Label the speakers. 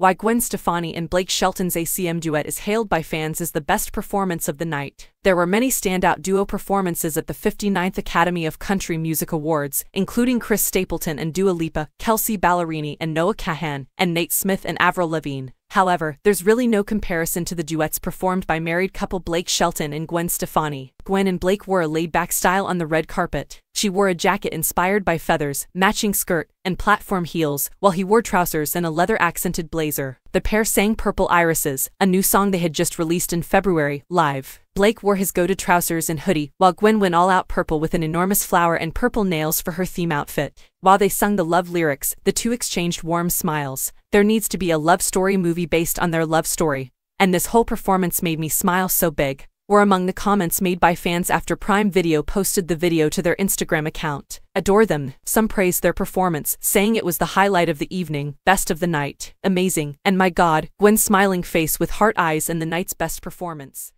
Speaker 1: why Gwen Stefani and Blake Shelton's ACM duet is hailed by fans as the best performance of the night. There were many standout duo performances at the 59th Academy of Country Music Awards, including Chris Stapleton and Dua Lipa, Kelsea Ballerini and Noah Kahan, and Nate Smith and Avril Lavigne. However, there's really no comparison to the duets performed by married couple Blake Shelton and Gwen Stefani. Gwen and Blake wore a laid-back style on the red carpet. She wore a jacket inspired by feathers, matching skirt, and platform heels, while he wore trousers and a leather-accented blazer. The pair sang Purple Irises, a new song they had just released in February, live. Blake wore his go-to trousers and hoodie, while Gwen went all-out purple with an enormous flower and purple nails for her theme outfit. While they sung the love lyrics, the two exchanged warm smiles. There needs to be a love story movie based on their love story. And this whole performance made me smile so big were among the comments made by fans after Prime Video posted the video to their Instagram account. Adore them, some praised their performance, saying it was the highlight of the evening, best of the night, amazing, and my god, Gwen's smiling face with heart eyes and the night's best performance.